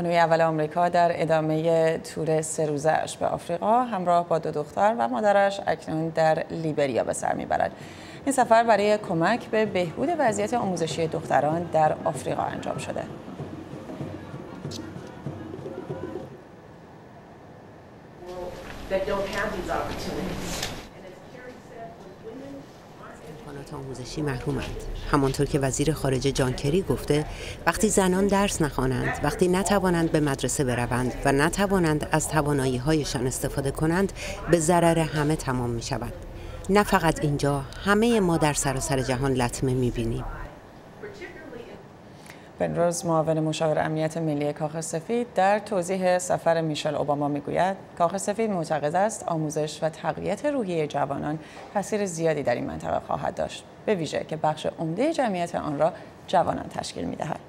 بانوی اول آمریکا در ادامه تور سه روزش به آفریقا همراه با دو دختر و مادرش اکنون در لیبریا به سر می‌برد. این سفر برای کمک به بهبود وضعیت آموزشی دختران در آفریقا انجام شده. امکانات آموزشی محرومند. همانطور که وزیر خارجه جان کری گفته وقتی زنان درس نخوانند وقتی نتوانند به مدرسه بروند و نتوانند از توانایی هایشان استفاده کنند به ضرر همه تمام می شود نه فقط اینجا همه ما در سراسر جهان لطمه می بینیم بنروز معاون مشاور امنیت ملی کاخ سفید در توضیح سفر میشل اوباما می‌گوید کاخ سفید معتقد است آموزش و تقویت روحیه جوانان تاثیر زیادی در این منطقه خواهد داشت به ویژه که بخش عمده جمعیت آن را جوانان تشکیل می‌دهد.